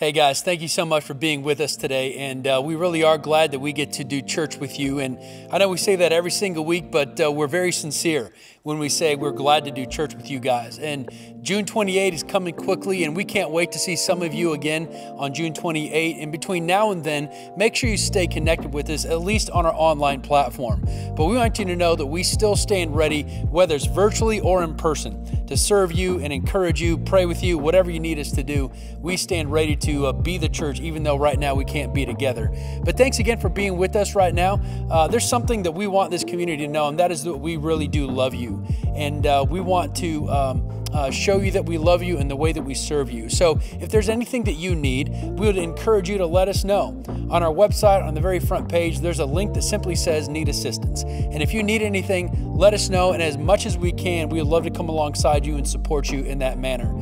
Hey guys, thank you so much for being with us today. And uh, we really are glad that we get to do church with you. And I know we say that every single week, but uh, we're very sincere when we say we're glad to do church with you guys. And June 28 is coming quickly, and we can't wait to see some of you again on June 28. And between now and then, make sure you stay connected with us, at least on our online platform. But we want you to know that we still stand ready, whether it's virtually or in person, to serve you and encourage you, pray with you, whatever you need us to do. We stand ready to uh, be the church, even though right now we can't be together. But thanks again for being with us right now. Uh, there's something that we want this community to know, and that is that we really do love you you. And uh, we want to um, uh, show you that we love you and the way that we serve you. So if there's anything that you need, we would encourage you to let us know. On our website, on the very front page, there's a link that simply says need assistance. And if you need anything, let us know. And as much as we can, we would love to come alongside you and support you in that manner.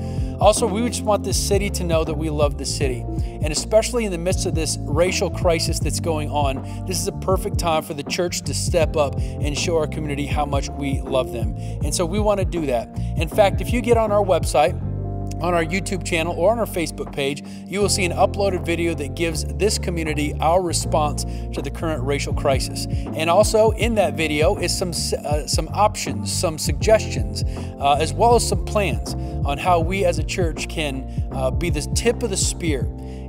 Also, we just want this city to know that we love the city. And especially in the midst of this racial crisis that's going on, this is a perfect time for the church to step up and show our community how much we love them. And so we want to do that. In fact, if you get on our website, on our YouTube channel or on our Facebook page, you will see an uploaded video that gives this community our response to the current racial crisis. And also in that video is some uh, some options, some suggestions, uh, as well as some plans on how we as a church can uh, be the tip of the spear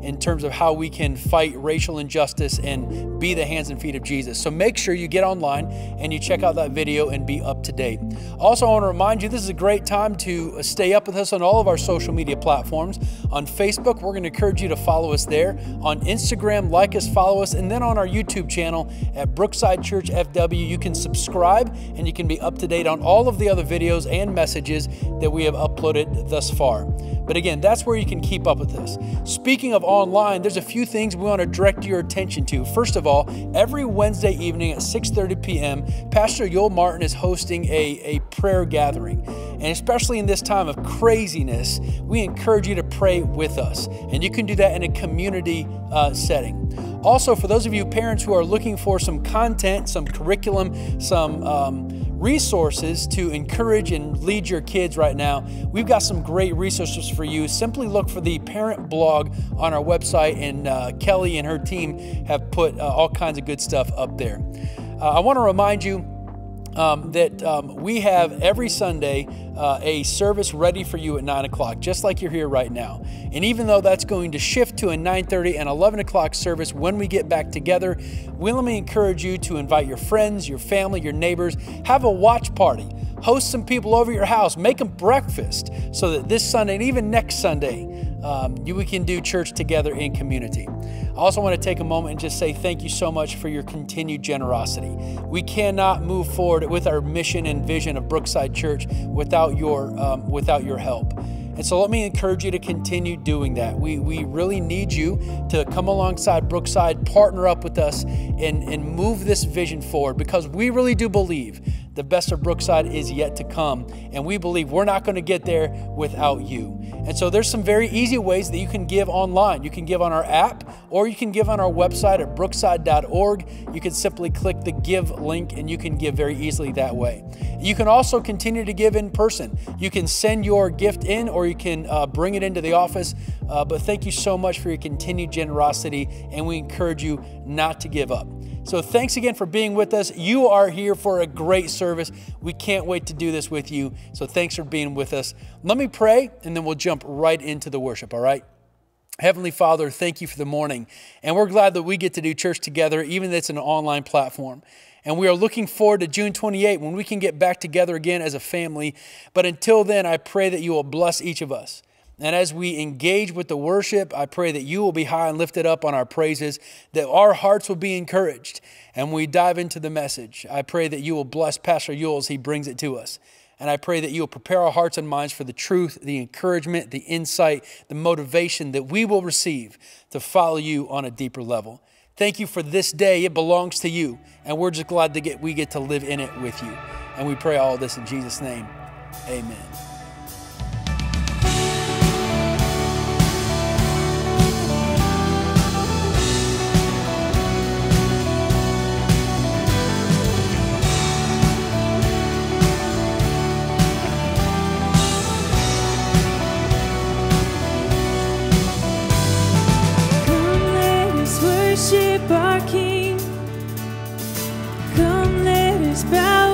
in terms of how we can fight racial injustice and be the hands and feet of Jesus. So make sure you get online and you check out that video and be up to date. Also, I want to remind you this is a great time to uh, stay up with us on all of our social media platforms. On Facebook, we're going to encourage you to follow us there. On Instagram, like us, follow us, and then on our YouTube channel at Brookside Church FW, you can subscribe and you can be up to date on all of the other videos and messages that we have uploaded thus far. But again, that's where you can keep up with us. Speaking of online, there's a few things we want to direct your attention to. First of all, every Wednesday evening at 6:30 p.m., Pastor Yul Martin is hosting a, a prayer gathering. And especially in this time of craziness, we encourage you to pray with us. And you can do that in a community uh, setting. Also, for those of you parents who are looking for some content, some curriculum, some um, resources to encourage and lead your kids right now, we've got some great resources for you. Simply look for the parent blog on our website, and uh, Kelly and her team have put uh, all kinds of good stuff up there. Uh, I want to remind you um, that um, we have every Sunday uh, a service ready for you at 9 o'clock, just like you're here right now. And even though that's going to shift to a 9.30 and 11 o'clock service when we get back together, we let me encourage you to invite your friends, your family, your neighbors, have a watch party. Host some people over your house, make them breakfast so that this Sunday and even next Sunday, um, you, we can do church together in community. I also want to take a moment and just say thank you so much for your continued generosity. We cannot move forward with our mission and vision of Brookside Church without your, um, without your help. And so let me encourage you to continue doing that. We, we really need you to come alongside Brookside, partner up with us, and, and move this vision forward because we really do believe the best of Brookside is yet to come. And we believe we're not going to get there without you. And so there's some very easy ways that you can give online. You can give on our app or you can give on our website at brookside.org. You can simply click the give link and you can give very easily that way. You can also continue to give in person. You can send your gift in or you can uh, bring it into the office. Uh, but thank you so much for your continued generosity, and we encourage you not to give up. So, thanks again for being with us. You are here for a great service. We can't wait to do this with you. So, thanks for being with us. Let me pray, and then we'll jump right into the worship, all right? Heavenly Father, thank you for the morning. And we're glad that we get to do church together, even if it's an online platform. And we are looking forward to June 28 when we can get back together again as a family. But until then, I pray that you will bless each of us. And as we engage with the worship, I pray that you will be high and lifted up on our praises, that our hearts will be encouraged. And we dive into the message. I pray that you will bless Pastor Yul as he brings it to us. And I pray that you will prepare our hearts and minds for the truth, the encouragement, the insight, the motivation that we will receive to follow you on a deeper level. Thank you for this day. It belongs to you. And we're just glad to get we get to live in it with you. And we pray all this in Jesus' name. Amen. Our King. Come, let us bow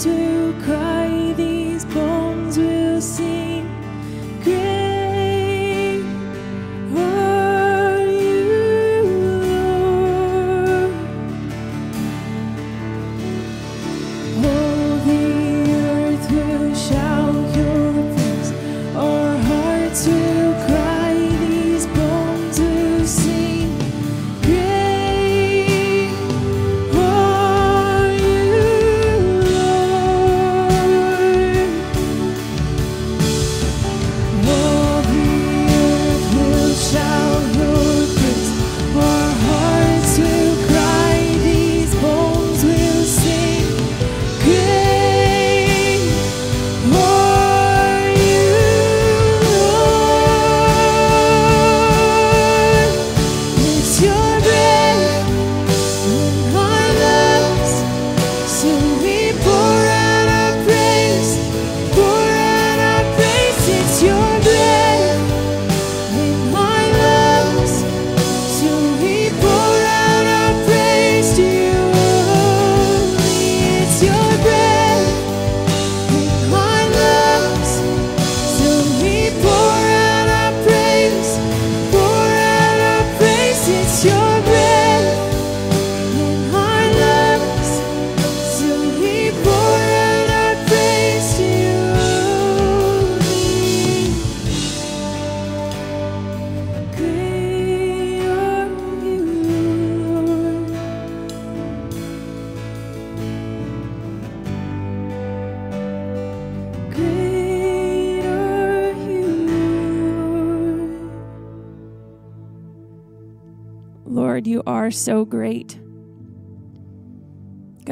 sur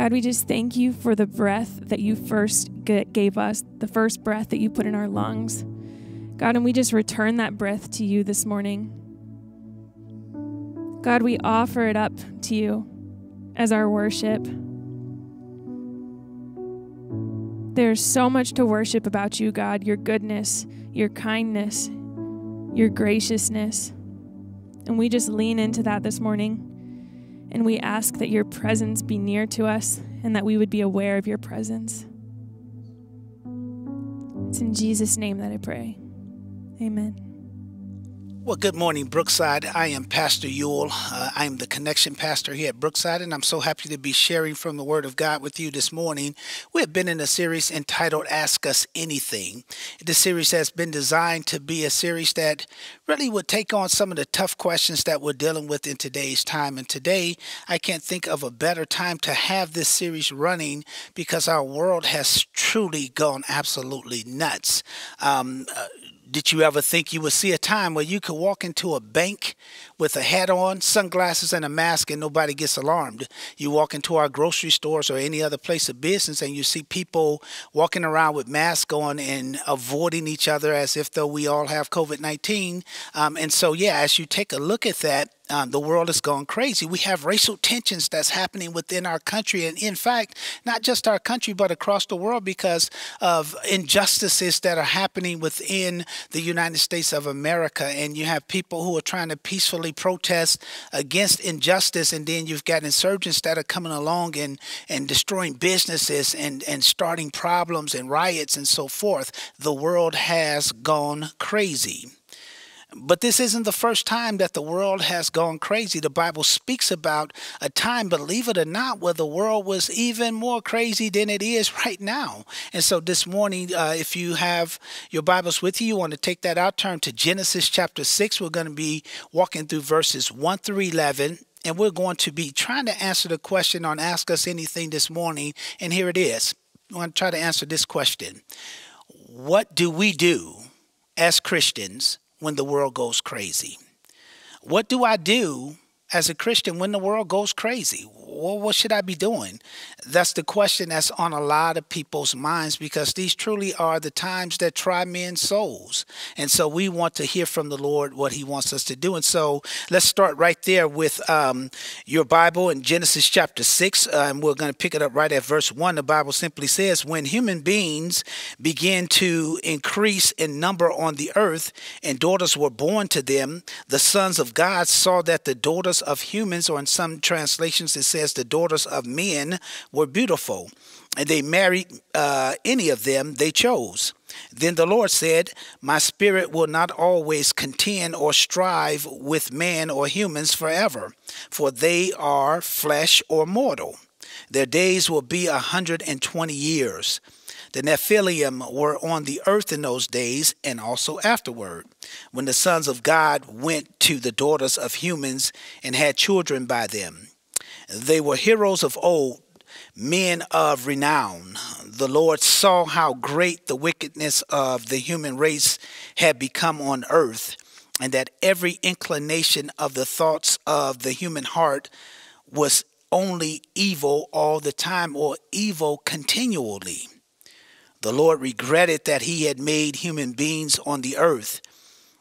God, we just thank you for the breath that you first gave us, the first breath that you put in our lungs. God, and we just return that breath to you this morning. God, we offer it up to you as our worship. There's so much to worship about you, God your goodness, your kindness, your graciousness. And we just lean into that this morning. And we ask that your presence be near to us and that we would be aware of your presence. It's in Jesus' name that I pray. Amen. Well, good morning, Brookside. I am Pastor Yul. Uh, I am the connection pastor here at Brookside, and I'm so happy to be sharing from the Word of God with you this morning. We have been in a series entitled Ask Us Anything. This series has been designed to be a series that really would take on some of the tough questions that we're dealing with in today's time. And today, I can't think of a better time to have this series running because our world has truly gone absolutely nuts. Um, uh, did you ever think you would see a time where you could walk into a bank with a hat on, sunglasses, and a mask, and nobody gets alarmed? You walk into our grocery stores or any other place of business, and you see people walking around with masks on and avoiding each other as if though we all have COVID 19. Um, and so, yeah, as you take a look at that, um, the world has gone crazy. We have racial tensions that's happening within our country, and in fact, not just our country, but across the world because of injustices that are happening within the United States of America. And you have people who are trying to peacefully protest against injustice, and then you've got insurgents that are coming along and, and destroying businesses and, and starting problems and riots and so forth. The world has gone crazy. But this isn't the first time that the world has gone crazy. The Bible speaks about a time, believe it or not, where the world was even more crazy than it is right now. And so this morning, uh, if you have your Bibles with you, you want to take that out, turn to Genesis chapter 6. We're going to be walking through verses 1 through 11 and we're going to be trying to answer the question on Ask Us Anything this morning. And here it is. I want to try to answer this question What do we do as Christians when the world goes crazy? What do I do as a Christian when the world goes crazy? What should I be doing? That's the question that's on a lot of people's minds because these truly are the times that try men's souls. And so we want to hear from the Lord what he wants us to do. And so let's start right there with um, your Bible in Genesis chapter 6. Uh, and we're going to pick it up right at verse 1. The Bible simply says, When human beings began to increase in number on the earth and daughters were born to them, the sons of God saw that the daughters of humans, or in some translations it says, the daughters of men were beautiful, and they married uh, any of them they chose. Then the Lord said, My spirit will not always contend or strive with man or humans forever, for they are flesh or mortal. Their days will be a hundred and twenty years. The Nephilim were on the earth in those days and also afterward, when the sons of God went to the daughters of humans and had children by them. They were heroes of old, men of renown. The Lord saw how great the wickedness of the human race had become on earth, and that every inclination of the thoughts of the human heart was only evil all the time, or evil continually. The Lord regretted that he had made human beings on the earth,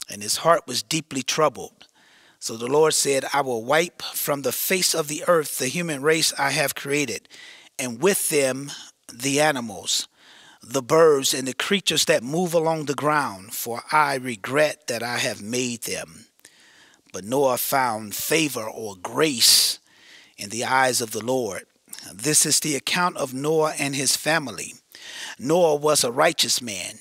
and his heart was deeply troubled. So the Lord said, I will wipe from the face of the earth the human race I have created, and with them the animals, the birds, and the creatures that move along the ground, for I regret that I have made them. But Noah found favor or grace in the eyes of the Lord. This is the account of Noah and his family. Noah was a righteous man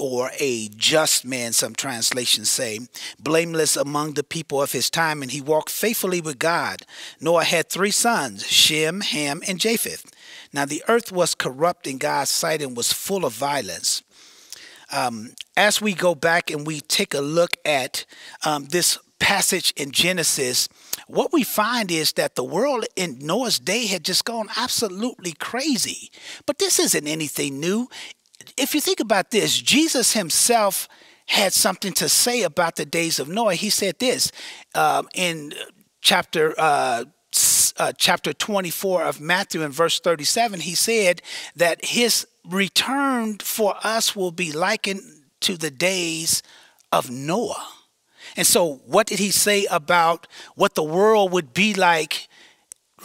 or a just man, some translations say, blameless among the people of his time, and he walked faithfully with God. Noah had three sons, Shem, Ham, and Japheth. Now the earth was corrupt in God's sight and was full of violence. Um, as we go back and we take a look at um, this passage in Genesis, what we find is that the world in Noah's day had just gone absolutely crazy. But this isn't anything new if you think about this, Jesus himself had something to say about the days of Noah. He said this um, in chapter uh, uh, chapter 24 of Matthew in verse 37, he said that his return for us will be likened to the days of Noah. And so, what did he say about what the world would be like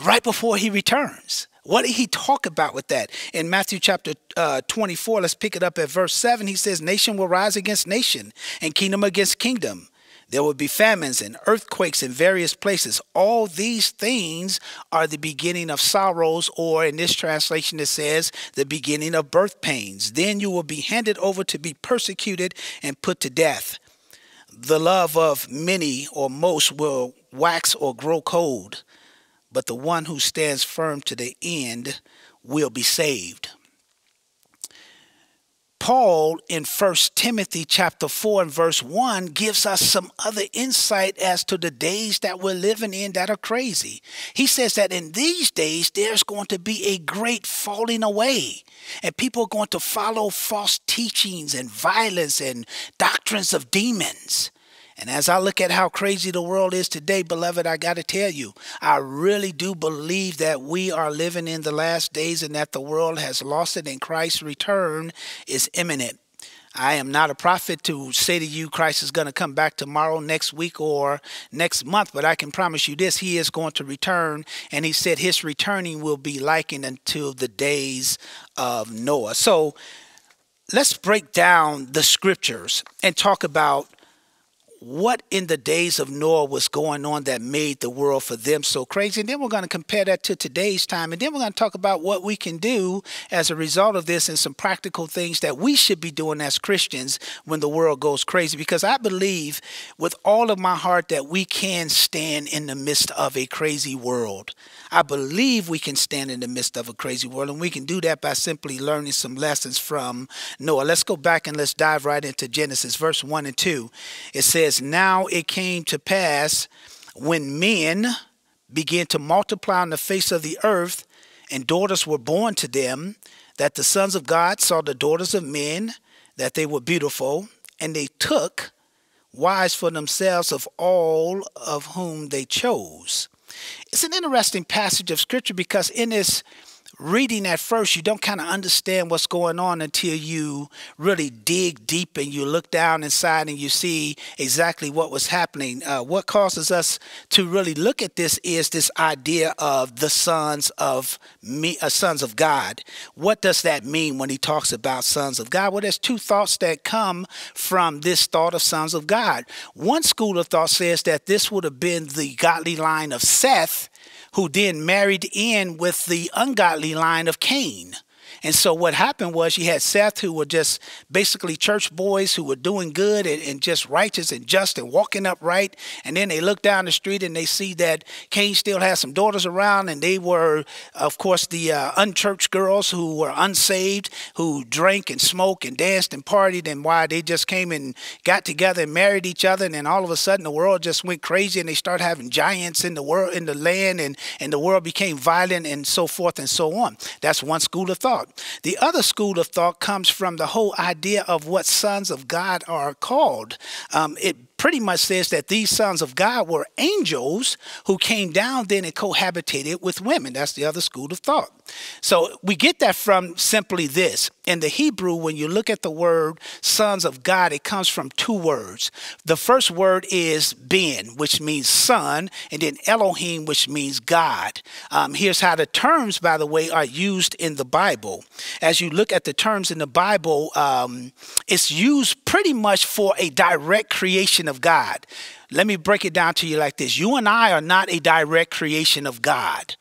right before he returns? What did he talk about with that? In Matthew chapter uh, 24, let's pick it up at verse 7. He says, Nation will rise against nation, and kingdom against kingdom. There will be famines and earthquakes in various places. All these things are the beginning of sorrows, or in this translation, it says, the beginning of birth pains. Then you will be handed over to be persecuted and put to death. The love of many or most will wax or grow cold but the one who stands firm to the end will be saved. Paul in 1 Timothy chapter 4 and verse 1 gives us some other insight as to the days that we're living in that are crazy. He says that in these days there's going to be a great falling away and people are going to follow false teachings and violence and doctrines of demons. And as I look at how crazy the world is today, beloved, I got to tell you, I really do believe that we are living in the last days and that the world has lost it and Christ's return is imminent. I am not a prophet to say to you Christ is going to come back tomorrow, next week, or next month, but I can promise you this He is going to return. And He said His returning will be likened unto the days of Noah. So let's break down the scriptures and talk about what in the days of Noah was going on that made the world for them so crazy. And then we're going to compare that to today's time. And then we're going to talk about what we can do as a result of this and some practical things that we should be doing as Christians when the world goes crazy. Because I believe with all of my heart that we can stand in the midst of a crazy world. I believe we can stand in the midst of a crazy world, and we can do that by simply learning some lessons from Noah. Let's go back and let's dive right into Genesis, verse 1 and 2. It says, Now it came to pass when men began to multiply on the face of the earth, and daughters were born to them, that the sons of God saw the daughters of men, that they were beautiful, and they took wives for themselves of all of whom they chose. It's an interesting passage of scripture because in this reading at first, you don't kind of understand what's going on until you really dig deep and you look down inside and you see exactly what was happening. Uh, what causes us to really look at this is this idea of the sons of me, uh, sons of God. What does that mean when he talks about sons of God? Well, there's two thoughts that come from this thought of sons of God. One school of thought says that this would have been the godly line of Seth who then married in with the ungodly line of Cain. And so what happened was you had Seth, who were just basically church boys who were doing good and, and, just righteous and just and walking upright. And then they look down the street and they see that Cain still has some daughters around, and they were, of course, the uh, unchurched girls who were unsaved, who drank and smoked and danced and partied, and why they just came and got together and married each other, and then all of a sudden the world just went crazy, and they started having giants in the world, in the land, and and the world became violent and so forth and so on. That's one school of thought. The other school of thought comes from the whole idea of what sons of God are called. Um, it pretty much says that these sons of God were angels who came down then and cohabitated with women. That's the other school of thought. So we get that from simply this. In the Hebrew, when you look at the word sons of God, it comes from two words. The first word is Ben, which means son, and then Elohim, which means God. Um, here's how the terms, by the way, are used in the Bible. As you look at the terms in the Bible, um, it's used pretty much for a direct creation of God. Let me break it down to you like this. You and I are not a direct creation of God.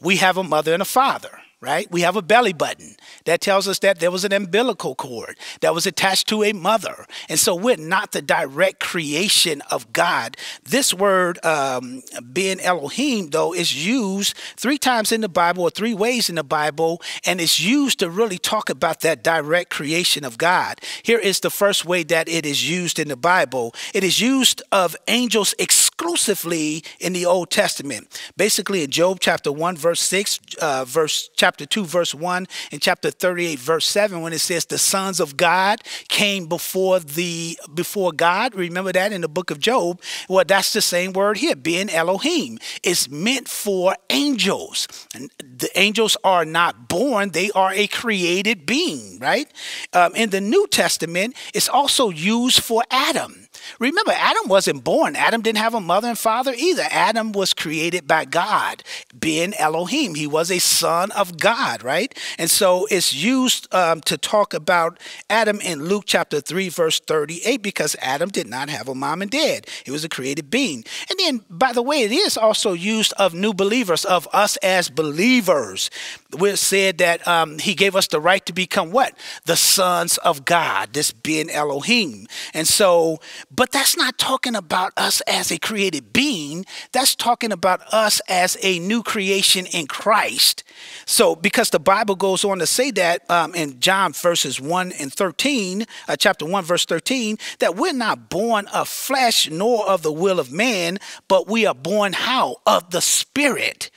We have a mother and a father right? We have a belly button that tells us that there was an umbilical cord that was attached to a mother. And so we're not the direct creation of God. This word, um, Ben Elohim, though, is used three times in the Bible or three ways in the Bible, and it's used to really talk about that direct creation of God. Here is the first way that it is used in the Bible it is used of angels exclusively exclusively in the Old Testament. Basically, in Job chapter 1, verse 6, uh, verse chapter 2, verse 1, and chapter 38, verse 7, when it says the sons of God came before the before God. Remember that in the book of Job? Well, that's the same word here, Ben Elohim. It's meant for angels. And the angels are not born, they are a created being, right? Um, in the New Testament, it's also used for Adam. Remember, Adam wasn't born. Adam didn't have a mother and father either. Adam was created by God, Ben Elohim. He was a son of God, right? And so it's used um, to talk about Adam in Luke chapter 3, verse 38, because Adam did not have a mom and dad. He was a created being. And then, by the way, it is also used of new believers, of us as believers. We said that um, he gave us the right to become what? The sons of God, this Ben Elohim. And so, but that's not talking about us as a created being. That's talking about us as a new creation in Christ. So, because the Bible goes on to say that um, in John verses 1 and 13, uh, chapter 1, verse 13, that we're not born of flesh nor of the will of man, but we are born how? Of the Spirit.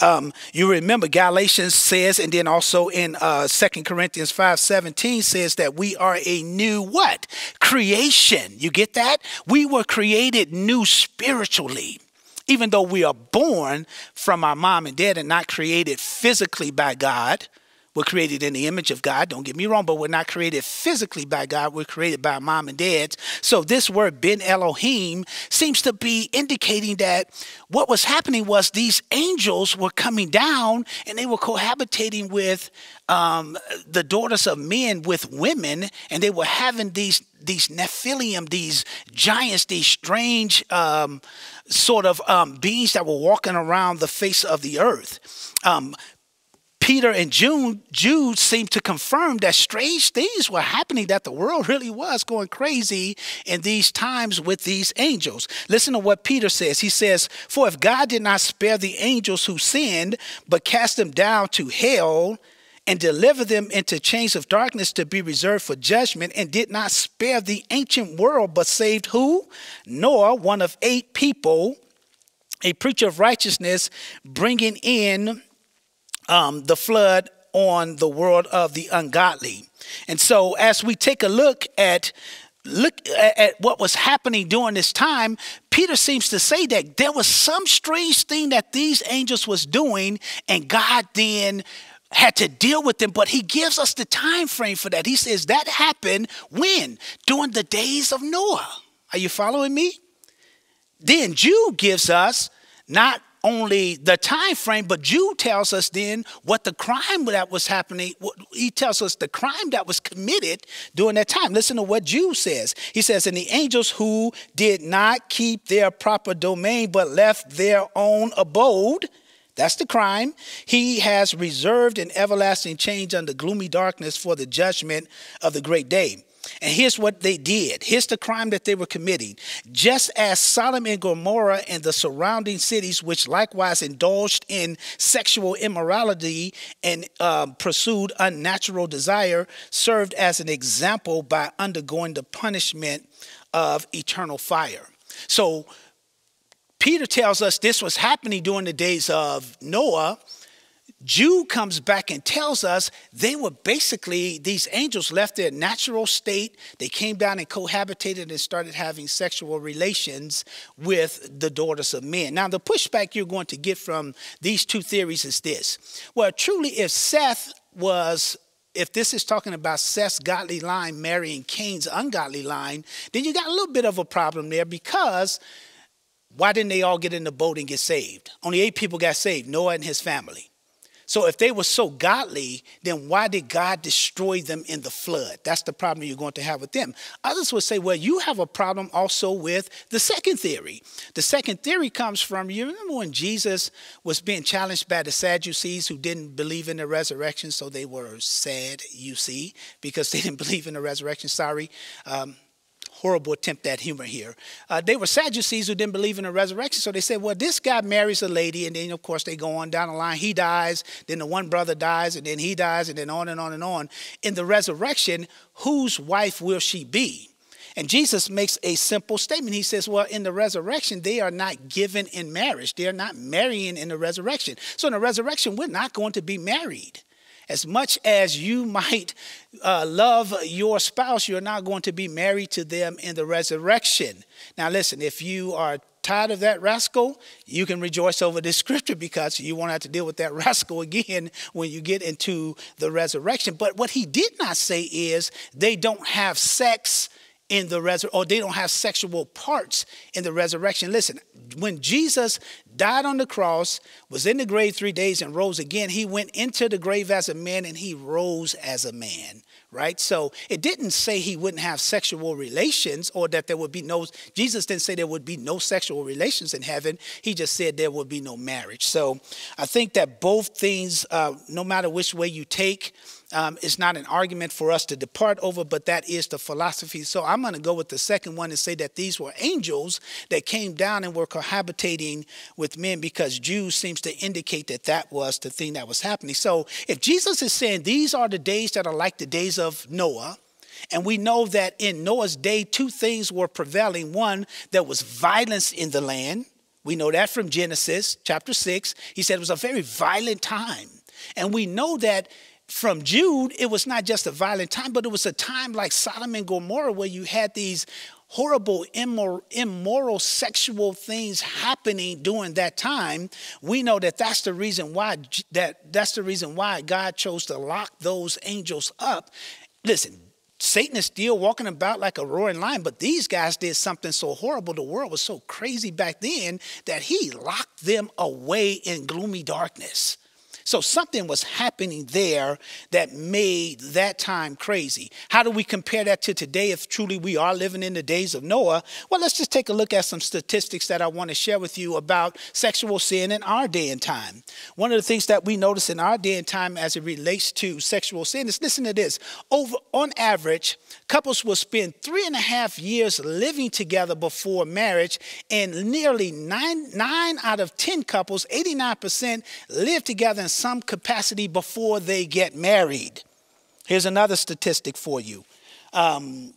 Um, you remember Galatians says, and then also in uh, 2 Corinthians 5 17 says that we are a new what? Creation. You get that? We were created new spiritually. Even though we are born from our mom and dad and not created physically by God, we're created in the image of God, don't get me wrong, but we're not created physically by God. We're created by mom and dads. So this word Ben Elohim seems to be indicating that what was happening was these angels were coming down and they were cohabitating with um, the daughters of men with women, and they were having these these Nephilim, these giants, these strange um, sort of um, beings that were walking around the face of the earth. Um, Peter and June, Jude seem to confirm that strange things were happening, that the world really was going crazy in these times with these angels. Listen to what Peter says. He says, For if God did not spare the angels who sinned, but cast them down to hell, and deliver them into chains of darkness to be reserved for judgment, and did not spare the ancient world, but saved who? Noah, one of eight people, a preacher of righteousness, bringing in um, the flood on the world of the ungodly. And so, as we take a look at look at what was happening during this time peter seems to say that there was some strange thing that these angels was doing and god then had to deal with them but he gives us the time frame for that he says that happened when during the days of noah are you following me then jude gives us not only the time frame, but Jude tells us then what the crime that was happening. He tells us the crime that was committed during that time. Listen to what Jude says. He says, "And the angels who did not keep their proper domain, but left their own abode." That's the crime. He has reserved an everlasting change under gloomy darkness for the judgment of the great day. And here's what they did. Here's the crime that they were committing. Just as Sodom and Gomorrah and the surrounding cities, which likewise indulged in sexual immorality and uh, pursued unnatural desire, served as an example by undergoing the punishment of eternal fire. So, Peter tells us this was happening during the days of Noah Jude comes back and tells us they were basically, these angels left their natural state. They came down and cohabitated and started having sexual relations with the daughters of men. Now, the pushback you're going to get from these two theories is this. Well, truly, if Seth was if this is talking about Seth's godly line marrying Cain's ungodly line, then you got a little bit of a problem there because why didn't they all get in the boat and get saved? Only eight people got saved Noah and his family. So if they were so godly, then why did God destroy them in the flood? That's the problem you're going to have with them. Others would say, well, you have a problem also with the second theory. The second theory comes from, you remember when Jesus was being challenged by the Sadducees who didn't believe in the resurrection, so they were sad, you see, because they didn't believe in the resurrection. Sorry. Um, horrible attempt at humor here. Uh, they were Sadducees who didn't believe in the resurrection. So they said, well, this guy marries a lady, and then, of course, they go on down the line. He dies, then the one brother dies, and then he dies, and then on and on and on. In the resurrection, whose wife will she be? And Jesus makes a simple statement. He says, Well, in the resurrection, they are not given in marriage. They are not marrying in the resurrection. So in the resurrection, we're not going to be married. As much as you might uh, love your spouse, you're not going to be married to them in the resurrection. Now, listen, if you are tired of that rascal, you can rejoice over this scripture because you won't have to deal with that rascal again when you get into the resurrection. But what he did not say is they don't have sex in the resurrection, or they don't have sexual parts in the resurrection. Listen, when Jesus died on the cross, was in the grave three days, and rose again, he went into the grave as a man and he rose as a man, right? So it didn't say he wouldn't have sexual relations or that there would be no, Jesus didn't say there would be no sexual relations in heaven. He just said there would be no marriage. So I think that both things, uh, no matter which way you take, um, it's not an argument for us to depart over, but that is the philosophy. So I'm going to go with the second one and say that these were angels that came down and were cohabitating with men because Jude seems to indicate that that was the thing that was happening. So if Jesus is saying these are the days that are like the days of Noah, and we know that in Noah's day, two things were prevailing. One, there was violence in the land. We know that from Genesis chapter 6. He said it was a very violent time. And we know that from Jude, it was not just a violent time, but it was a time like Sodom and Gomorrah where you had these horrible immoral, immoral sexual things happening during that time we know that that's the reason why that that's the reason why god chose to lock those angels up listen Satan is still walking about like a roaring lion, but these guys did something so horrible. The world was so crazy back then that he locked them away in gloomy darkness. So something was happening there that made that time crazy. How do we compare that to today if truly we are living in the days of Noah? Well, let's just take a look at some statistics that I want to share with you about sexual sin in our day and time. One of the things that we notice in our day and time as it relates to sexual sin is listen to this. Over on average, couples will spend three and a half years living together before marriage, and nearly nine, nine out of 10 couples, 89%, live together in some capacity before they get married. Here's another statistic for you. Um,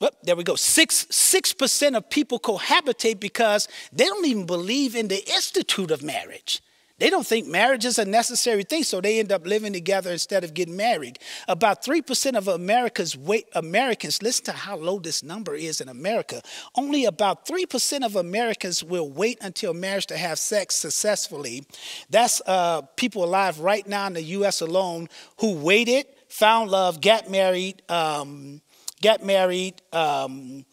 well, there we go. Six six percent of people cohabitate because they don't even believe in the institute of marriage. They don't think marriage is a necessary thing, so they end up living together instead of getting married. About 3% of America's wait, Americans, listen to how low this number is in America. Only about 3% of Americans will wait until marriage to have sex successfully. That's uh, people alive right now in the U.S. alone who waited, found love, got married, um, got married, um,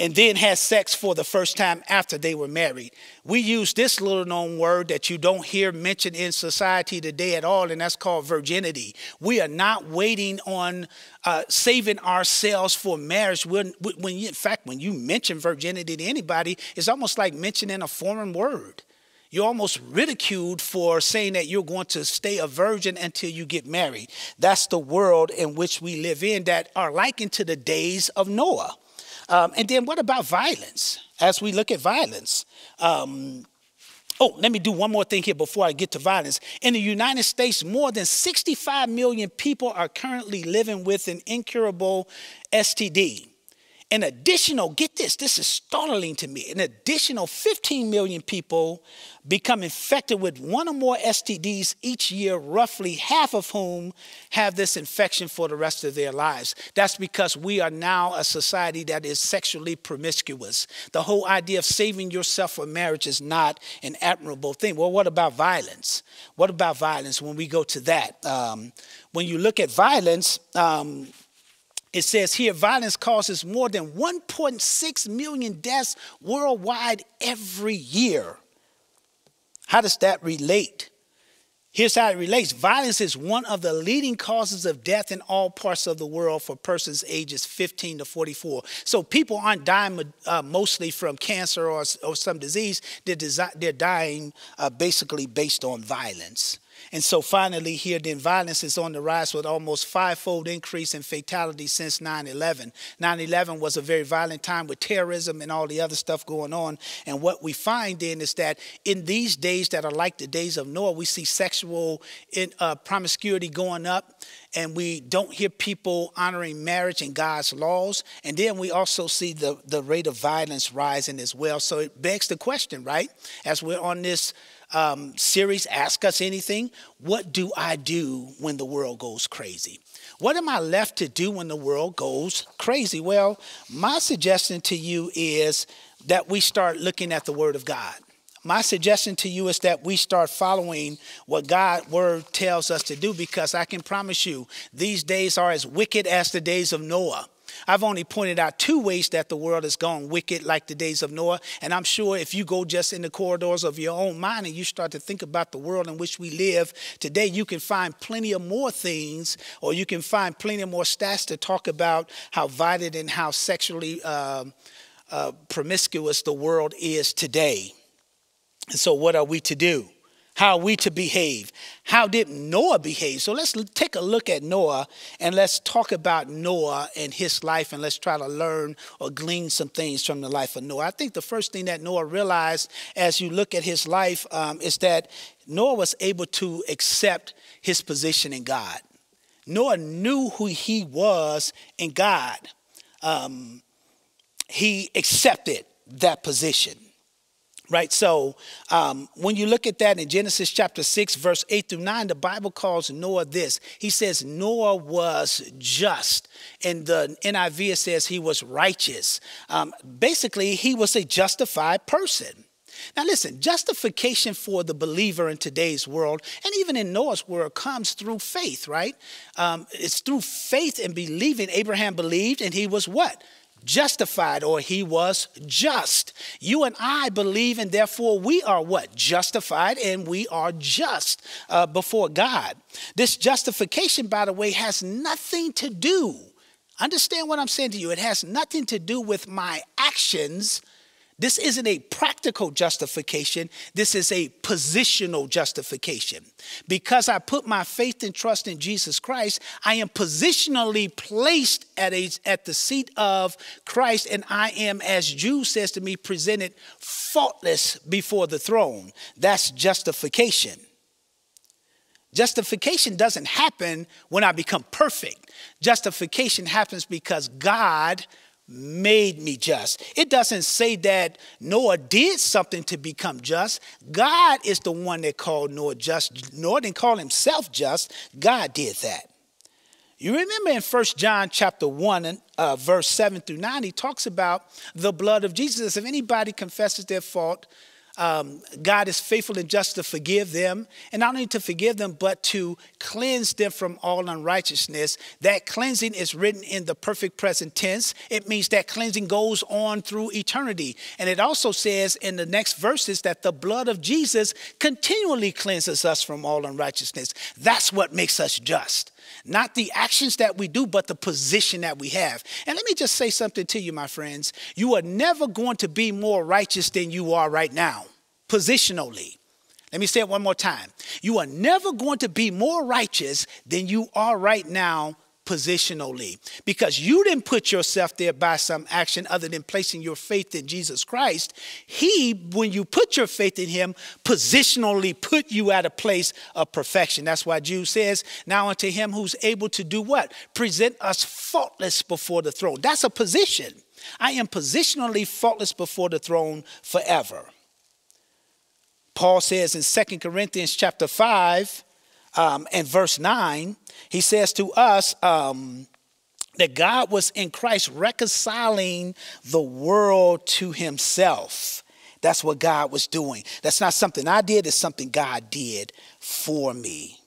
and then had sex for the first time after they were married. We use this little known word that you don't hear mentioned in society today at all, and that's called virginity. We are not waiting on uh, saving ourselves for marriage. When, when you, in fact, when you mention virginity to anybody, it's almost like mentioning a foreign word. You're almost ridiculed for saying that you're going to stay a virgin until you get married. That's the world in which we live in that are likened to the days of Noah. Um, and then what about violence? As we look at violence, um, Oh, let me do one more thing here before I get to violence. In the United States, more than 65 million people are currently living with an incurable STD. An additional, get this, this is startling to me, an additional 15 million people become infected with one or more STDs each year, roughly half of whom have this infection for the rest of their lives. That's because we are now a society that is sexually promiscuous. The whole idea of saving yourself for marriage is not an admirable thing. Well, what about violence? What about violence when we go to that? Um, when you look at violence, um, it says here violence causes more than 1.6 million deaths worldwide every year. How does that relate? Here's how it relates violence is one of the leading causes of death in all parts of the world for persons ages 15 to 44. So people aren't dying uh, mostly from cancer or, or some disease, they're, they're dying uh, basically based on violence. And so finally, here, then violence is on the rise with almost fivefold increase in fatalities since 9 11. 9 11 was a very violent time with terrorism and all the other stuff going on. And what we find then is that in these days that are like the days of Noah, we see sexual in, uh, promiscuity going up, and we don't hear people honoring marriage and God's laws. And then we also see the, the rate of violence rising as well. So it begs the question, right? As we're on this um, series, Ask Us Anything. What do I do when the world goes crazy? What am I left to do when the world goes crazy? Well, my suggestion to you is that we start looking at the Word of God. My suggestion to you is that we start following what God's word tells us to do because I can promise you these days are as wicked as the days of Noah. I've only pointed out two ways that the world has gone wicked, like the days of Noah. And I'm sure if you go just in the corridors of your own mind and you start to think about the world in which we live today, you can find plenty of more things, or you can find plenty of more stats to talk about how violent and how sexually uh, uh, promiscuous the world is today. And so, what are we to do? How we to behave? How did Noah behave? So let's take a look at Noah and let's talk about Noah and his life and let's try to learn or glean some things from the life of Noah. I think the first thing that Noah realized as you look at his life um, is that Noah was able to accept his position in God. Noah knew who he was in God. Um, he accepted that position right? So um, when you look at that in Genesis chapter 6, verse 8 through 9, the Bible calls Noah this. He says, Noah was just. And the NIV, says he was righteous. Um, basically, he was a justified person. Now, listen, justification for the believer in today's world, and even in Noah's world, comes through faith, right? Um, it's through faith and believing. Abraham believed, and he was what? Justified or he was just. You and I believe, and therefore we are what? Justified and we are just uh, before God. This justification, by the way, has nothing to do, understand what I'm saying to you, it has nothing to do with my actions this isn't a practical justification, this is a positional justification. Because I put my faith and trust in Jesus Christ, I am positionally placed at, a, at the seat of Christ, and I am, as Jude says to me, presented faultless before the throne. That's justification. Justification doesn't happen when I become perfect. Justification happens because God made me just. It doesn't say that Noah did something to become just. God is the one that called Noah just. Noah didn't call himself just. God did that. You remember in 1 John chapter 1, uh, verse 7 through 9, he talks about the blood of Jesus. If anybody confesses their fault, um, God is faithful and just to forgive them, and not only to forgive them, but to cleanse them from all unrighteousness. That cleansing is written in the perfect present tense. It means that cleansing goes on through eternity. And it also says in the next verses that the blood of Jesus continually cleanses us from all unrighteousness. That's what makes us just. Not the actions that we do, but the position that we have. And let me just say something to you, my friends. You are never going to be more righteous than you are right now, positionally. Let me say it one more time. You are never going to be more righteous than you are right now, positionally because you didn't put yourself there by some action other than placing your faith in Jesus Christ. He, when you put your faith in Him, positionally put you at a place of perfection. That's why Jude says, Now unto Him who's able to do what? Present us faultless before the throne. That's a position. I am positionally faultless before the throne forever. Paul says in Second Corinthians chapter 5, um, and verse 9, he says to us um, that God was in Christ reconciling the world to himself. That's what God was doing. That's not something I did, it's something God did for me.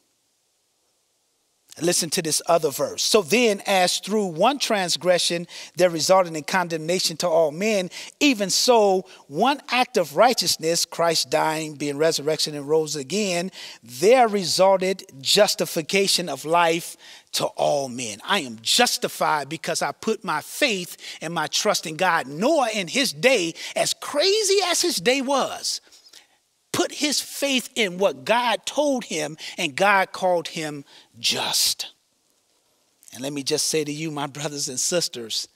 Listen to this other verse. So then, as through one transgression there resulted in condemnation to all men, even so, one act of righteousness, Christ dying, being resurrection, and rose again, there resulted justification of life to all men. I am justified because I put my faith and my trust in God. Noah in his day, as crazy as his day was, put his faith in what God told him, and God called him just. And let me just say to you, my brothers and sisters,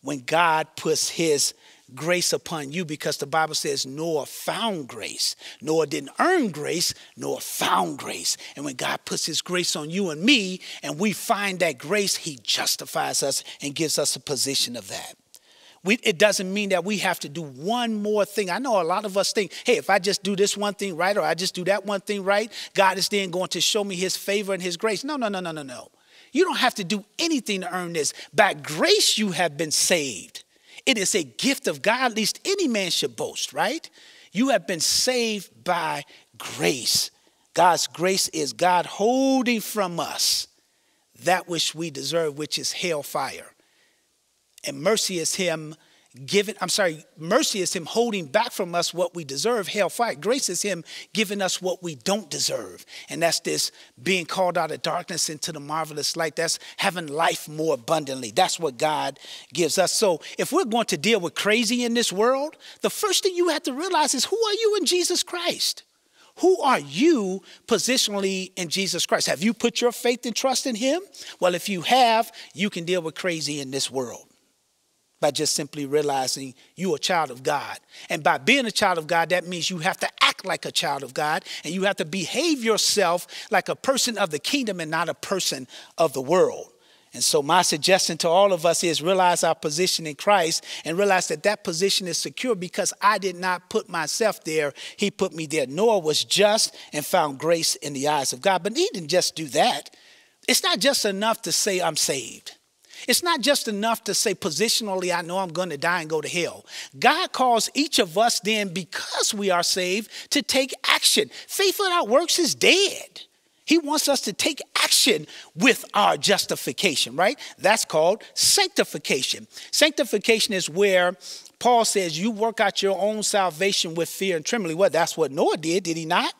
when God puts his grace upon you, because the Bible says Noah found grace. Noah didn't earn grace, Noah found grace. And when God puts his grace on you and me, and we find that grace, he justifies us and gives us a position of that. We, it doesn't mean that we have to do one more thing. I know a lot of us think, hey, if I just do this one thing right or I just do that one thing right, God is then going to show me his favor and his grace. No, no, no, no, no, no. You don't have to do anything to earn this. By grace, you have been saved. It is a gift of God, at least any man should boast, right? You have been saved by grace. God's grace is God holding from us that which we deserve, which is hellfire. And mercy is Him giving, I'm sorry, mercy is Him holding back from us what we deserve, hell hellfire. Grace is Him giving us what we don't deserve. And that's this being called out of darkness into the marvelous light. That's having life more abundantly. That's what God gives us. So if we're going to deal with crazy in this world, the first thing you have to realize is who are you in Jesus Christ? Who are you positionally in Jesus Christ? Have you put your faith and trust in Him? Well, if you have, you can deal with crazy in this world by just simply realizing you're a child of God. And by being a child of God, that means you have to act like a child of God and you have to behave yourself like a person of the kingdom and not a person of the world. And so, my suggestion to all of us is realize our position in Christ and realize that that position is secure because I did not put myself there. He put me there. Noah was just and found grace in the eyes of God. But he didn't just do that. It's not just enough to say, I'm saved. It's not just enough to say positionally, I know I'm going to die and go to hell. God calls each of us then, because we are saved, to take action. Faith without works is dead. He wants us to take action with our justification, right? That's called sanctification. Sanctification is where Paul says you work out your own salvation with fear and trembling. Well, that's what Noah did, did he not?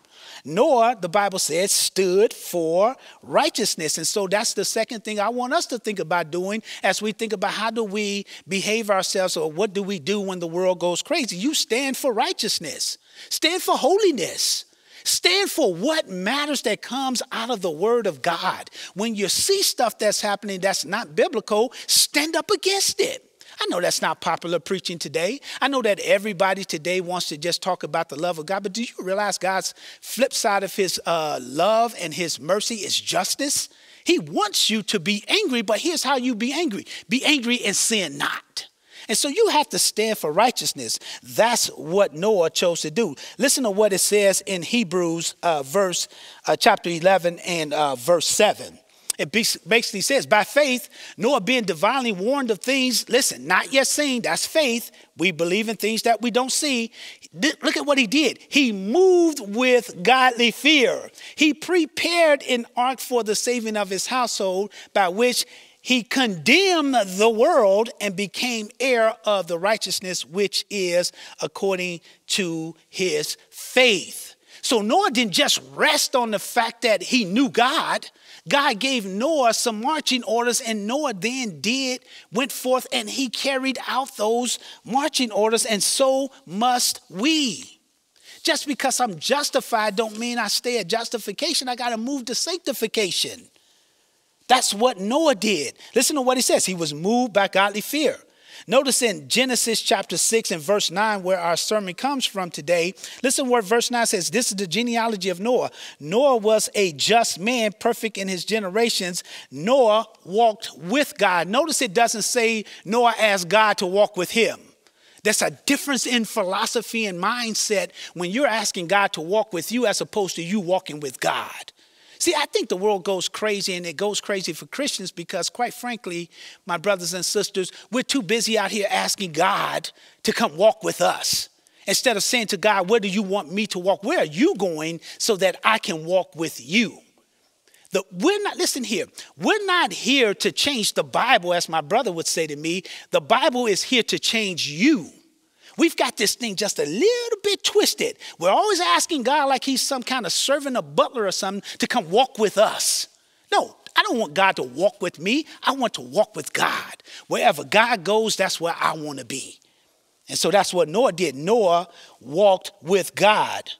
Noah, the Bible says, stood for righteousness. And so that's the second thing I want us to think about doing as we think about how do we behave ourselves or what do we do when the world goes crazy. You stand for righteousness, stand for holiness. Stand for what matters that comes out of the Word of God. When you see stuff that's happening that's not biblical, stand up against it. I know that's not popular preaching today. I know that everybody today wants to just talk about the love of God, but do you realize God's flip side of his uh, love and his mercy is justice? He wants you to be angry, but here's how you be angry be angry and sin not. And so you have to stand for righteousness. That's what Noah chose to do. Listen to what it says in Hebrews, uh, verse uh, chapter 11 and uh, verse 7. It basically says, by faith, Noah being divinely warned of things, listen, not yet seen, that's faith. We believe in things that we don't see. Look at what he did. He moved with godly fear. He prepared an ark for the saving of his household, by which he condemned the world and became heir of the righteousness which is according to his faith. So Noah didn't just rest on the fact that he knew God. God gave Noah some marching orders, and Noah then did, went forth, and he carried out those marching orders, and so must we. Just because I'm justified don't mean I stay at justification. I got to move to sanctification. That's what Noah did. Listen to what he says. He was moved by godly fear. Notice in Genesis chapter 6 and verse 9, where our sermon comes from today, listen what verse 9 says. This is the genealogy of Noah. Noah was a just man, perfect in his generations. Noah walked with God. Notice it doesn't say Noah asked God to walk with him. There's a difference in philosophy and mindset when you're asking God to walk with you as opposed to you walking with God. See, I think the world goes crazy, and it goes crazy for Christians because, quite frankly, my brothers and sisters, we're too busy out here asking God to come walk with us. Instead of saying to God, Where do you want me to walk? Where are you going so that I can walk with you? The, we're not, listen here, we're not here to change the Bible, as my brother would say to me. The Bible is here to change you. We've got this thing just a little bit twisted. We're always asking God like he's some kind of servant, a butler or something, to come walk with us. No, I don't want God to walk with me. I want to walk with God. Wherever God goes, that's where I want to be. And so that's what Noah did. Noah walked with God.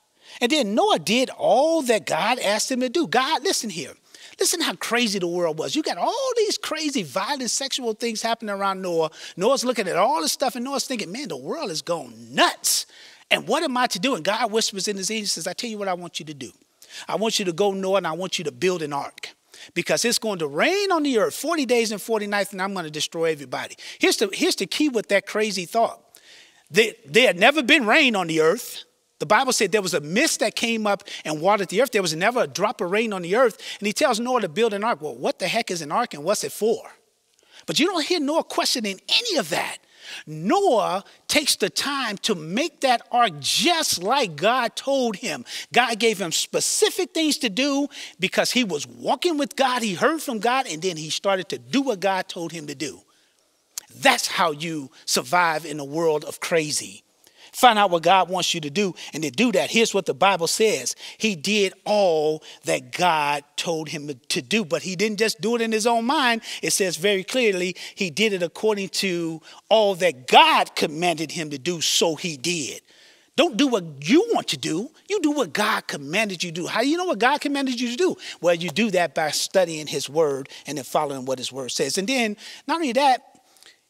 And then Noah did all that God asked him to do. God, listen here. Listen how crazy the world was. You got all these crazy, violent, sexual things happening around Noah. Noah's looking at all this stuff, and Noah's thinking, man, the world is going nuts. And what am I to do? And God whispers in his ear and says, I tell you what I want you to do. I want you to go, Noah, and I want you to build an ark because it's going to rain on the earth 40 days and 40 nights, and I'm going to destroy everybody. Here's the, here's the key with that crazy thought there, there had never been rain on the earth. The Bible said there was a mist that came up and watered the earth. There was never a drop of rain on the earth. And he tells Noah to build an ark. Well, what the heck is an ark and what's it for? But you don't hear Noah questioning any of that. Noah takes the time to make that ark just like God told him. God gave him specific things to do because he was walking with God. He heard from God and then he started to do what God told him to do. That's how you survive in a world of crazy. Find out what God wants you to do. And to do that, here's what the Bible says He did all that God told him to do, but he didn't just do it in his own mind. It says very clearly, He did it according to all that God commanded him to do, so he did. Don't do what you want to do. You do what God commanded you to do. How do you know what God commanded you to do? Well, you do that by studying His Word and then following what His Word says. And then, not only that,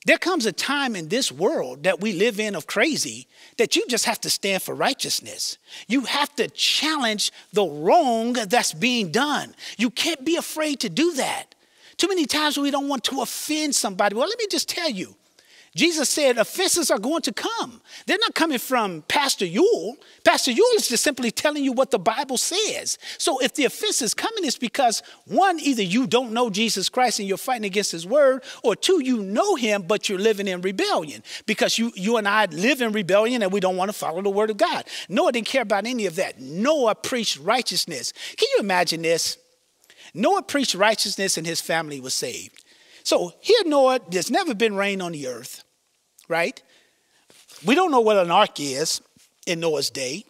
there comes a time in this world that we live in of crazy that you just have to stand for righteousness. You have to challenge the wrong that's being done. You can't be afraid to do that. Too many times we don't want to offend somebody. Well, let me just tell you Jesus said offenses are going to come. They're not coming from Pastor Yul. Pastor Yul is just simply telling you what the Bible says. So if the offense is coming, it's because one, either you don't know Jesus Christ and you're fighting against his word, or two, you know him, but you're living in rebellion. Because you, you and I live in rebellion and we don't want to follow the word of God. Noah didn't care about any of that. Noah preached righteousness. Can you imagine this? Noah preached righteousness and his family was saved. So here, Noah, there's never been rain on the earth right? We don't know what an ark is in Noah's day.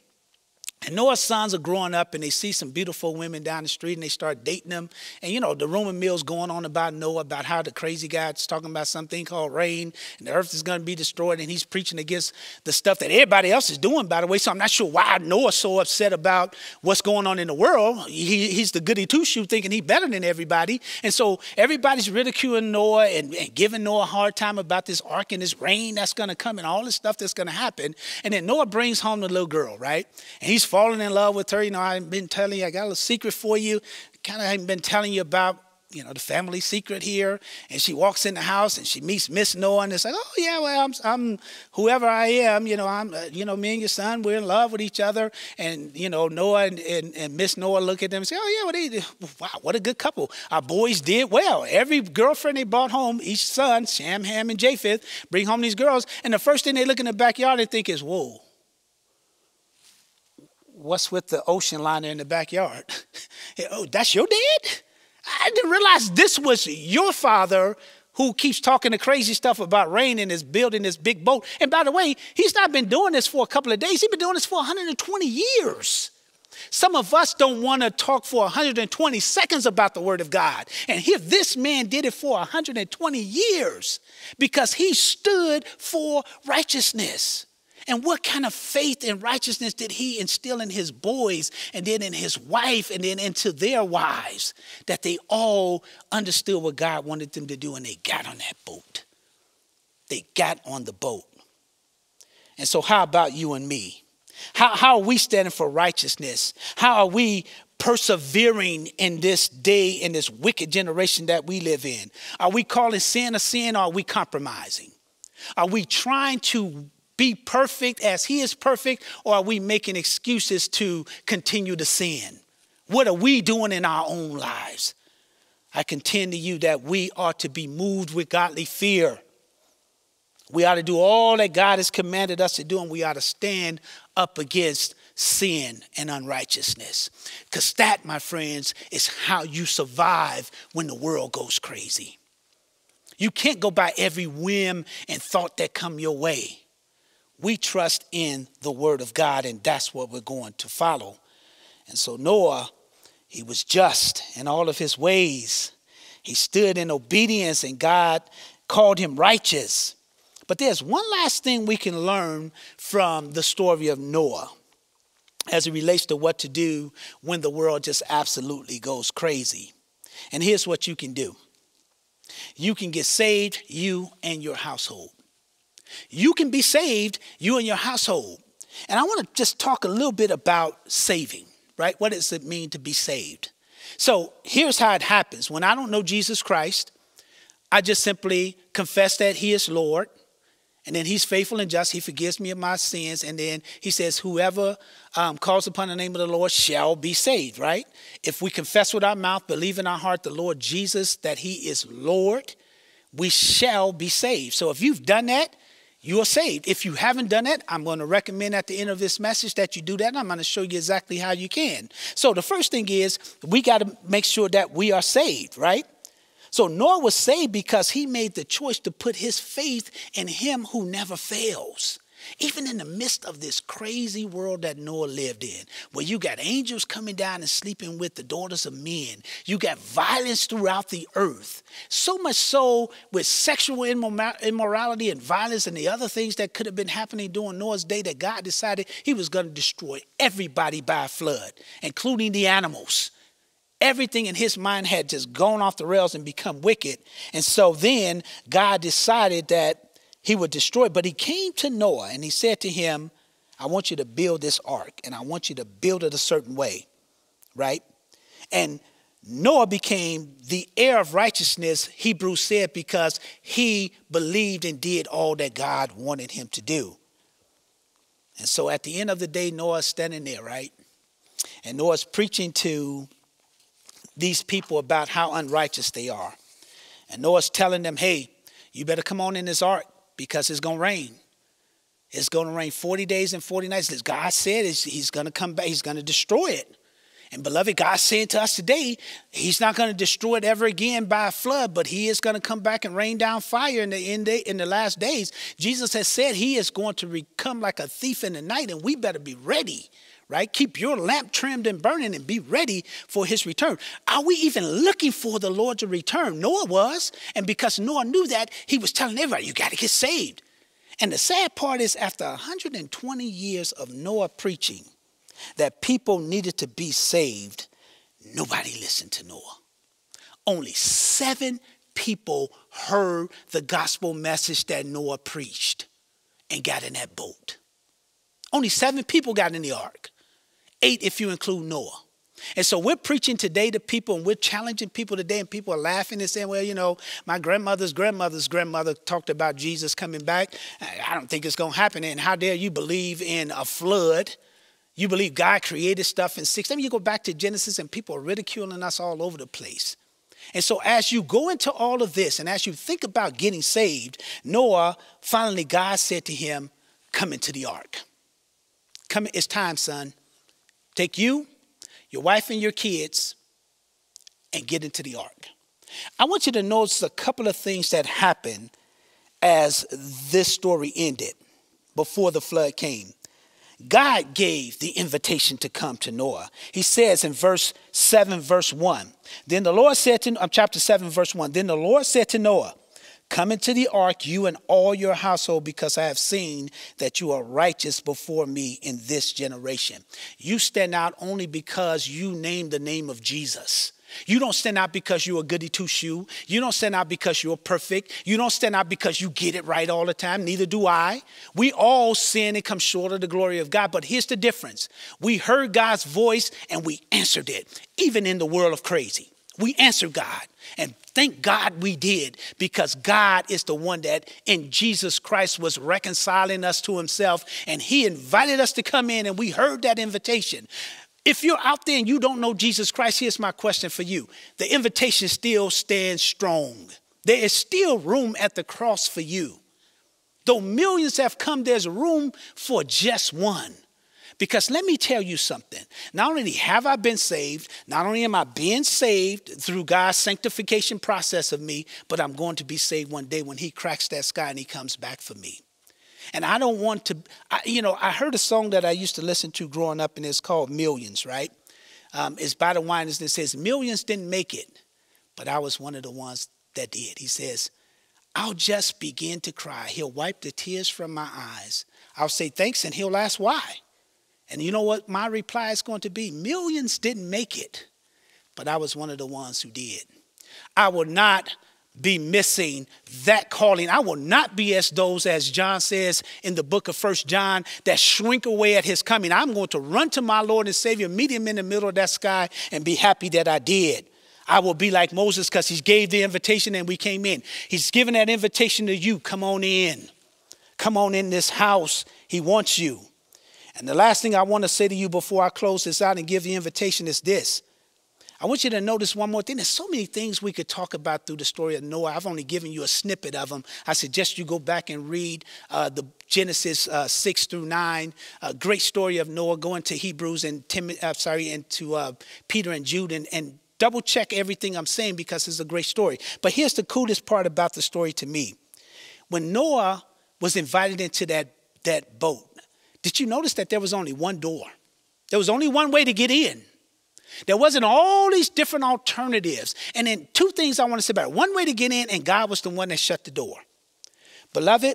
And Noah's sons are growing up and they see some beautiful women down the street and they start dating them. And you know, the rumor mill's going on about Noah, about how the crazy guy's talking about something called rain and the earth is going to be destroyed. And he's preaching against the stuff that everybody else is doing, by the way. So I'm not sure why Noah's so upset about what's going on in the world. He, he's the goody two shoe thinking he's better than everybody. And so everybody's ridiculing Noah and, and giving Noah a hard time about this ark and this rain that's going to come and all this stuff that's going to happen. And then Noah brings home the little girl, right? And he's falling in love with her. You know, I've been telling you, I got a secret for you. Kind of haven't been telling you about, you know, the family secret here. And she walks in the house and she meets Miss Noah and it's like, oh yeah, well, I'm, I'm whoever I am. You know, I'm, uh, you know, me and your son, we're in love with each other. And you know, Noah and, and, and Miss Noah look at them and say, oh yeah, well, wow, what a good couple. Our boys did well. Every girlfriend they brought home, each son, Shem, Ham, and Japheth, bring home these girls. And the first thing they look in the backyard and think is, whoa what's with the ocean liner in the backyard? oh, that's your dad? I didn't realize this was your father who keeps talking the crazy stuff about rain and is building this big boat. And by the way, he's not been doing this for a couple of days. He's been doing this for 120 years. Some of us don't want to talk for 120 seconds about the Word of God. And here, this man did it for 120 years because he stood for righteousness. And what kind of faith and righteousness did he instill in his boys and then in his wife and then into their wives that they all understood what God wanted them to do and they got on that boat? They got on the boat. And so, how about you and me? How, how are we standing for righteousness? How are we persevering in this day, in this wicked generation that we live in? Are we calling sin a sin or are we compromising? Are we trying to be perfect as He is perfect, or are we making excuses to continue to sin? What are we doing in our own lives? I contend to you that we ought to be moved with godly fear. We ought to do all that God has commanded us to do, and we ought to stand up against sin and unrighteousness. Because that, my friends, is how you survive when the world goes crazy. You can't go by every whim and thought that come your way we trust in the word of God, and that's what we're going to follow. And so Noah, he was just in all of his ways. He stood in obedience, and God called him righteous. But there's one last thing we can learn from the story of Noah. as it relates to what to do when the world just absolutely goes crazy. And here's what you can do you can get saved, you and your household. You can be saved, you and your household. And I want to just talk a little bit about saving, right? What does it mean to be saved? So here's how it happens. When I don't know Jesus Christ, I just simply confess that He is Lord. And then he's faithful and just. He forgives me of my sins. And then he says, Whoever um, calls upon the name of the Lord shall be saved, right? If we confess with our mouth, believe in our heart the Lord Jesus, that he is Lord, we shall be saved. So if you've done that, you are saved. If you haven't done that, I'm going to recommend at the end of this message that you do that. I'm going to show you exactly how you can. So the first thing is we got to make sure that we are saved, right? So Noah was saved because he made the choice to put his faith in him who never fails. Even in the midst of this crazy world that Noah lived in, where you got angels coming down and sleeping with the daughters of men, you got violence throughout the earth. So much so with sexual immorality and violence and the other things that could have been happening during Noah's day that God decided he was going to destroy everybody by flood, including the animals everything in his mind had just gone off the rails and become wicked. And so then God decided that he would destroy. But he came to Noah and he said to him, I want you to build this ark and I want you to build it a certain way, right? And Noah became the heir of righteousness, Hebrews said, because he believed and did all that God wanted him to do. And so at the end of the day, Noah's standing there, right? And Noah's preaching to these people about how unrighteous they are. And Noah's telling them, hey, you better come on in this ark because it's going to rain. It's going to rain 40 days and 40 nights. As God said he's going to come back, he's going to destroy it. And beloved, God's saying to us today, He's not going to destroy it ever again by a flood, but He is going to come back and rain down fire in the end day, in the last days. Jesus has said He is going to come like a thief in the night, and we better be ready right? Keep your lamp trimmed and burning and be ready for his return. Are we even looking for the Lord to return? Noah was. And because Noah knew that, he was telling everybody, you got to get saved. And the sad part is, after 120 years of Noah preaching that people needed to be saved, nobody listened to Noah. Only seven people heard the gospel message that Noah preached and got in that boat. Only seven people got in the ark eight if you include Noah. And so we're preaching today to people and we're challenging people today, and people are laughing and saying, Well, you know, my grandmother's grandmother's grandmother talked about Jesus coming back. I don't think it's going to happen. And how dare you believe in a flood? You believe God created stuff in six. Me you go back to Genesis, and people are ridiculing us all over the place. And so, as you go into all of this, and as you think about getting saved, Noah finally, God said to him, Come into the ark. Come, it's time, son. Take you, your wife, and your kids and get into the ark. I want you to notice a couple of things that happened as this story ended before the flood came. God gave the invitation to come to Noah. He says in verse 7, verse 1, Then the Lord said to, chapter 7, verse 1, Then the Lord said to Noah, Come into the ark, you and all your household, because I have seen that you are righteous before me in this generation. You stand out only because you name the name of Jesus. You don't stand out because you're a goody two shoe. You don't stand out because you're perfect. You don't stand out because you get it right all the time. Neither do I. We all sin and come short of the glory of God. But here's the difference we heard God's voice and we answered it, even in the world of crazy. We answered God. And thank God we did because God is the one that in Jesus Christ was reconciling us to himself and he invited us to come in and we heard that invitation. If you're out there and you don't know Jesus Christ, here's my question for you. The invitation still stands strong. There is still room at the cross for you. Though millions have come, there's room for just one. Because let me tell you something. Not only have I been saved, not only am I being saved through God's sanctification process of me, but I'm going to be saved one day when He cracks that sky and He comes back for me. And I don't want to, I, you know, I heard a song that I used to listen to growing up, and it's called Millions, right? Um, it's by the Winans that says, Millions didn't make it, but I was one of the ones that did. He says, I'll just begin to cry. He'll wipe the tears from my eyes. I'll say thanks, and he'll ask why. And you know what my reply is going to be? Millions didn't make it, but I was one of the ones who did. I will not be missing that calling. I will not be as those, as John says in the book of First John, that shrink away at his coming. I'm going to run to my Lord and Savior, meet him in the middle of that sky, and be happy that I did. I will be like Moses because he gave the invitation and we came in. He's given that invitation to you. Come on in. Come on in this house. He wants you. And the last thing I want to say to you before I close this out and give the invitation is this. I want you to notice one more thing. There's so many things we could talk about through the story of Noah. I've only given you a snippet of them. I suggest you go back and read uh, the Genesis uh, 6 through 9. A great story of Noah. Go into Hebrews and Tim, uh, sorry, into uh, Peter and Jude and, and double check everything I'm saying because it's a great story. But here's the coolest part about the story to me. When Noah was invited into that, that boat, did you notice that there was only one door? There was only one way to get in. There wasn't all these different alternatives. And then two things I want to say about it. One way to get in, and God was the one that shut the door. Beloved,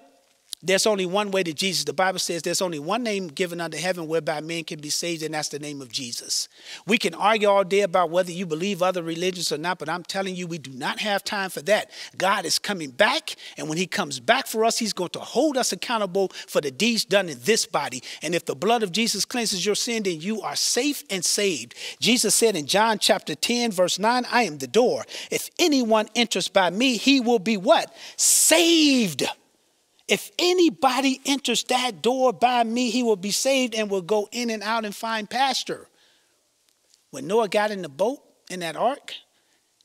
there's only one way to Jesus. The Bible says there's only one name given under heaven whereby men can be saved, and that's the name of Jesus. We can argue all day about whether you believe other religions or not, but I'm telling you, we do not have time for that. God is coming back, and when He comes back for us, He's going to hold us accountable for the deeds done in this body. And if the blood of Jesus cleanses your sin, then you are safe and saved. Jesus said in John chapter 10, verse 9, I am the door. If anyone enters by me, he will be what? Saved if anybody enters that door by me, he will be saved and will go in and out and find pasture. When Noah got in the boat, in that ark,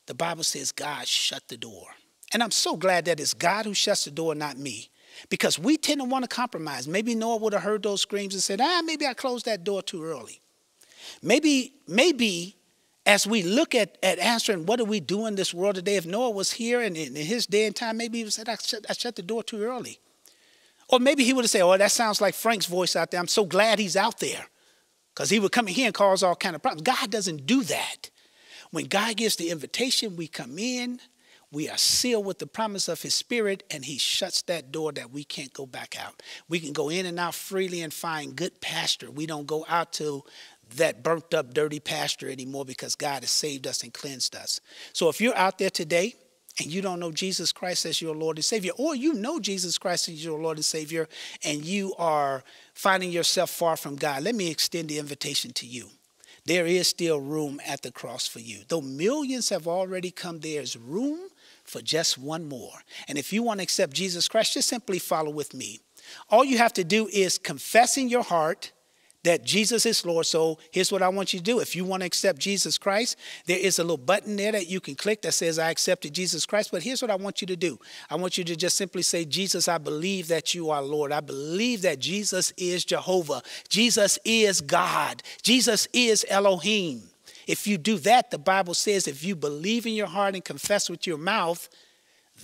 the Bible says God shut the door. And I'm so glad that it's God who shuts the door, not me. Because we tend to want to compromise. Maybe Noah would have heard those screams and said, ah, maybe I closed that door too early. Maybe, maybe as we look at, at answering what do we do in this world today, if Noah was here and in his day and time, maybe he said, I shut, I shut the door too early. Or maybe he would have said, oh, that sounds like Frank's voice out there. I'm so glad he's out there. Because he would come in here and cause all kind of problems. God doesn't do that. When God gives the invitation, we come in, we are sealed with the promise of his spirit, and he shuts that door that we can't go back out. We can go in and out freely and find good pasture. We don't go out to that burnt up, dirty pasture anymore because God has saved us and cleansed us. So if you're out there today, and you don't know Jesus Christ as your Lord and Savior, or you know Jesus Christ as your Lord and Savior, and you are finding yourself far from God, let me extend the invitation to you. There is still room at the cross for you. Though millions have already come, there's room for just one more. And if you want to accept Jesus Christ, just simply follow with me. All you have to do is confess in your heart that Jesus is Lord. So here's what I want you to do. If you want to accept Jesus Christ, there is a little button there that you can click that says, I accepted Jesus Christ. But here's what I want you to do I want you to just simply say, Jesus, I believe that you are Lord. I believe that Jesus is Jehovah. Jesus is God. Jesus is Elohim. If you do that, the Bible says if you believe in your heart and confess with your mouth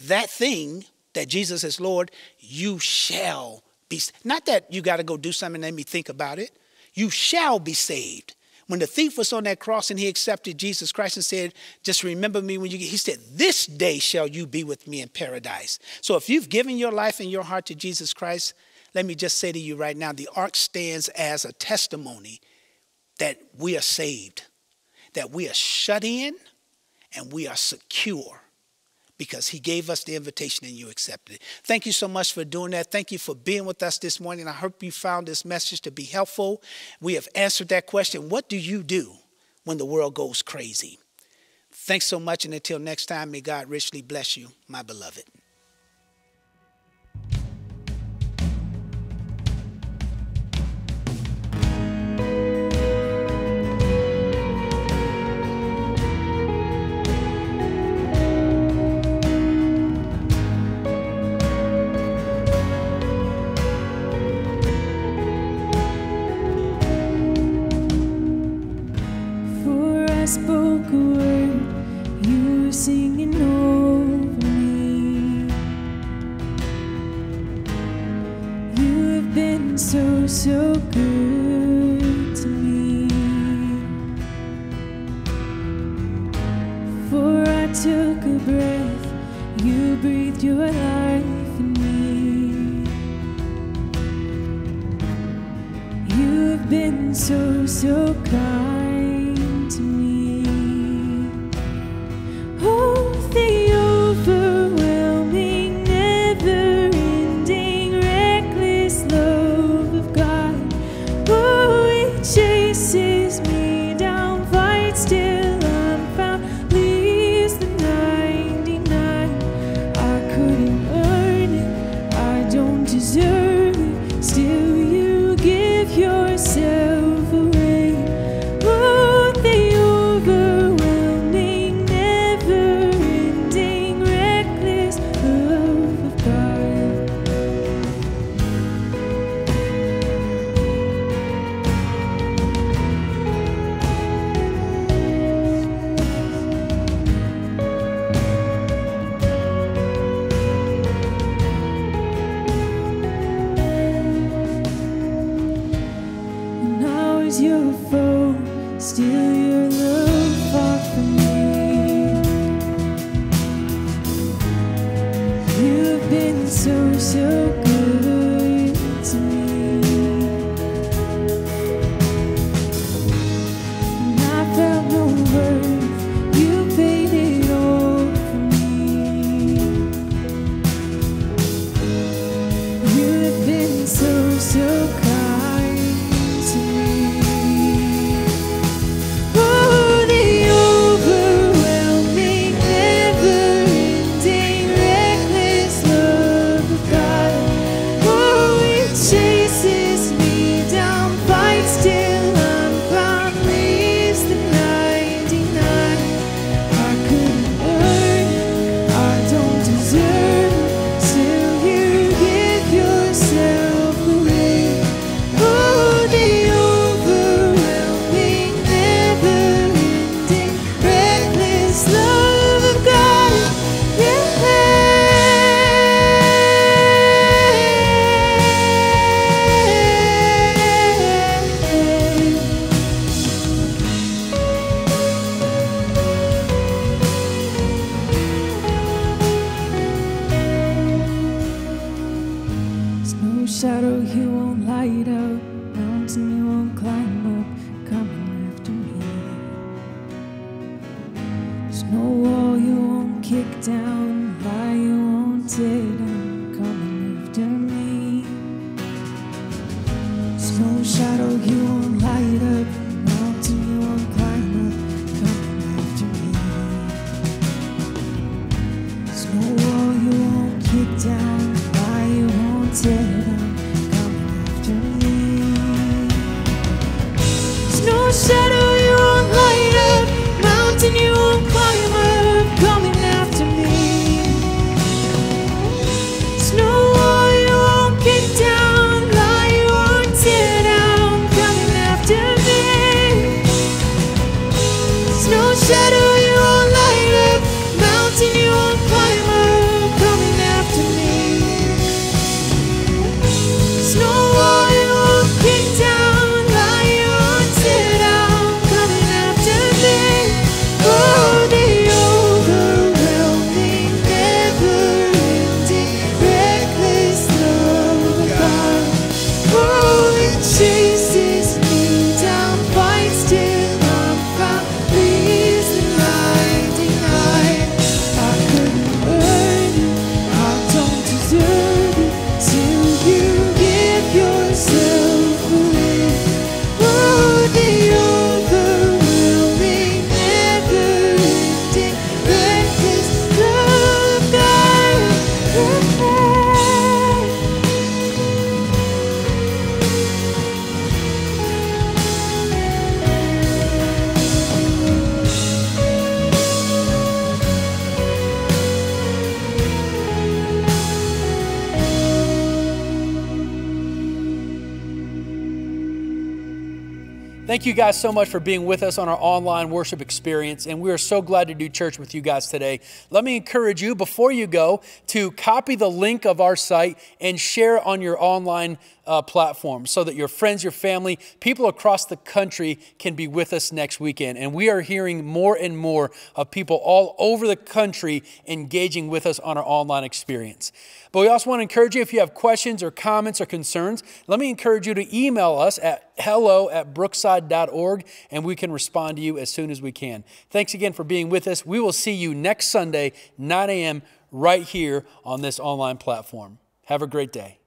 that thing, that Jesus is Lord, you shall be. Not that you got to go do something and let me think about it you shall be saved. When the thief was on that cross and he accepted Jesus Christ and said, Just remember me when you get, he said, This day shall you be with me in paradise. So if you've given your life and your heart to Jesus Christ, let me just say to you right now the ark stands as a testimony that we are saved, that we are shut in, and we are secure because he gave us the invitation and you accepted it. Thank you so much for doing that. Thank you for being with us this morning. I hope you found this message to be helpful. We have answered that question. What do you do when the world goes crazy? Thanks so much. And until next time, may God richly bless you, my beloved. spoke a word, you were singing over me. You have been so, so good to me. For I took a breath, you breathed your life in me. You have been so, so kind. you guys so much for being with us on our online worship experience, and we are so glad to do church with you guys today. Let me encourage you before you go to copy the link of our site and share on your online uh, platform so that your friends, your family, people across the country can be with us next weekend. And we are hearing more and more of people all over the country engaging with us on our online experience. But we also want to encourage you if you have questions or comments or concerns, let me encourage you to email us at hello at brookside.org and we can respond to you as soon as we can. Thanks again for being with us. We will see you next Sunday, 9 a.m., right here on this online platform. Have a great day.